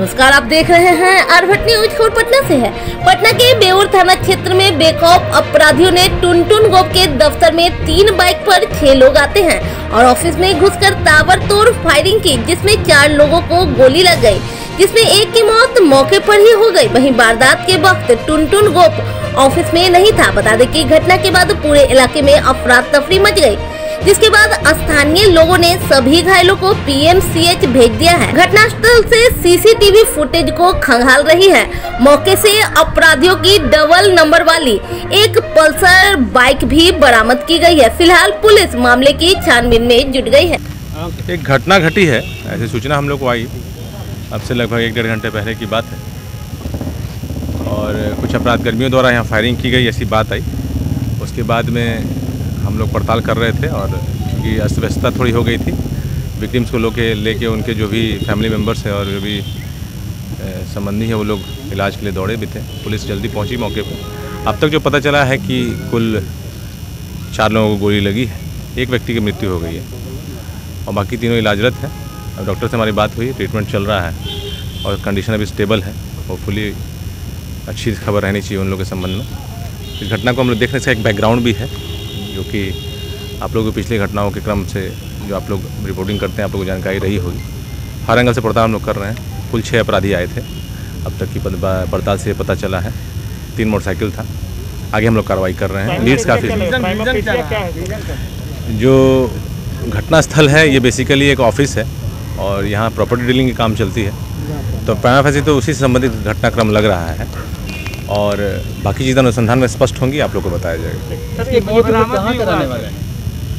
नमस्कार, आप देख रहे हैं आरभट न्यूज़, खबर पटना से है। पटना के बेउर थाना क्षेत्र में बेखौफ अपराधियों ने टुनटुन गोप के दफ्तर में तीन बाइक पर छह लोग आते हैं और ऑफ़िस में घुसकर ताबड़तोड़ फायरिंग की, जिसमें चार लोगों को गोली लग गई, जिसमें एक की मौत मौके पर ही हो गई। वहीं वारदात के वक्त टुनटुन गोप ऑफ़िस में नहीं था। बता दें कि घटना के बाद पूरे इलाके में अफरा तफरी मच गई। जिसके बाद स्थानीय लोगों ने सभी घायलों को पीएमसीएच भेज दिया है। घटनास्थल से सीसीटीवी फुटेज को खंगाल रही है। मौके से अपराधियों की डबल नंबर वाली एक पल्सर बाइक भी बरामद की गई है। फ़िलहाल पुलिस मामले की छानबीन में जुट गई है। एक घटना घटी है, ऐसी सूचना हम लोग को आई। अब से लगभग एक डेढ़ घंटे पहले की बात है। और कुछ अपराध कर्मियों द्वारा यहाँ फायरिंग की गई ऐसी बात आई। उसके बाद में हम लोग पड़ताल कर रहे थे और क्योंकि अस्त व्यस्तता थोड़ी हो गई थी। विक्टिम्स को लोग के लेके उनके जो भी फैमिली मेंबर्स हैं और जो भी संबंधी है वो लोग इलाज के लिए दौड़े भी थे। पुलिस जल्दी पहुँची मौके पर अब तक जो पता चला है कि कुल चार लोगों को गोली लगी है। एक व्यक्ति की मृत्यु हो गई है और बाकी तीनों इलाजरत हैं। अब डॉक्टर से हमारी बात हुई, ट्रीटमेंट चल रहा है और कंडीशन अभी स्टेबल है। होपफुली अच्छी खबर रहनी चाहिए उन लोगों के संबंध में। इस घटना को हम लोग देखने से एक बैकग्राउंड भी है। जो कि आप लोगों की पिछली घटनाओं के क्रम से जो आप लोग रिपोर्टिंग करते हैं आप लोगों को जानकारी रही होगी। हर एंगल से पड़ताल हम लोग कर रहे हैं। कुल छः अपराधी आए थे। अब तक की पड़ताल से पता चला है। तीन मोटरसाइकिल था। आगे हम लोग कार्रवाई कर रहे हैं। लीड्स काफ़ी जो घटना स्थल है? ये बेसिकली एक ऑफ़िस है। और यहाँ प्रॉपर्टी डीलिंग की काम चलती है। तो पैमा फैसी तो उसी से संबंधित घटनाक्रम लग रहा है। और बाकी चीज़ें अनुसंधान में स्पष्ट होंगी आप लोग को बताया जाएगा।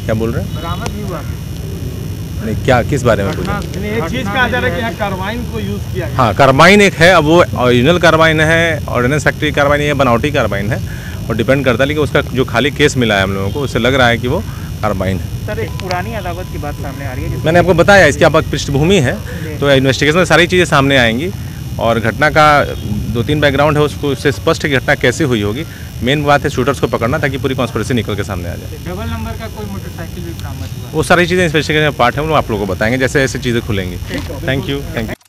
क्या बोल रहे हैं? नहीं क्या किस बारे में पूछा? एक चीज़ कहा जा रहा है कि कार्बाइन को यूज़ किया हाँ कार्बाइन एक है अब वो ओरिजिनल कार्बाइन है ऑर्डिनेंस फैक्ट्री कार्बाइन है बनावटी कार्बाइन है। और डिपेंड करता है लेकिन उसका जो खाली केस मिला है हम लोगों को उससे लग रहा है कि वो कार्बाइन है। सर एक पुरानी अदावत की बात सामने आ रही है मैंने आपको बताया इसकी आप पृष्ठभूमि है तो इन्वेस्टिगेशन में सारी चीज़ें सामने आएँगी और घटना का दो तीन बैकग्राउंड है उसको उससे स्पष्ट की घटना कैसे हुई होगी। मेन बात है शूटर्स को पकड़ना ताकि पूरी कॉन्स्परेसी निकल के सामने आ जाए। डबल नंबर का कोई मोटरसाइकिल भी बरामद हुआ? वो सारी चीज़ें इन्वेस्टिगेशन पार्ट है वो आप लोगों को बताएँगे जैसे ऐसी चीज़ें खुलेंगी। Thank you thank you